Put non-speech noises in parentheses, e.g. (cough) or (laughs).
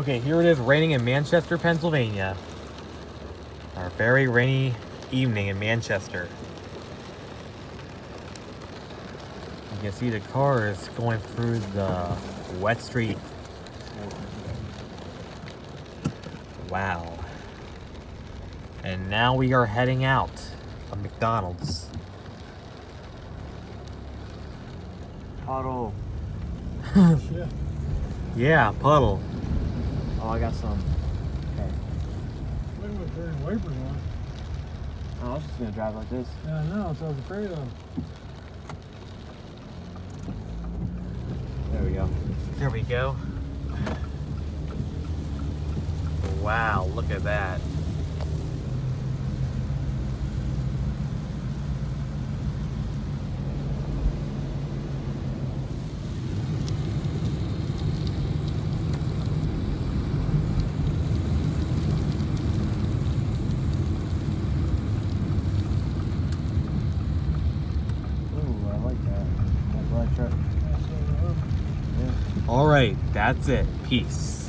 Okay, here it is raining in Manchester, Pennsylvania. Our very rainy evening in Manchester. You can see the cars going through the wet street. Wow. And now we are heading out of McDonald's. Puddle. (laughs) Yeah, puddle. Oh, I got some. Okay. Look what turning wipers on. Oh, I was just gonna drive like this. Yeah, I know. That's what I was afraid of. There we go. There we go. Wow, look at that. Ooh, I like that. That black truck. That's what I love. Yeah. All right, that's it. Peace.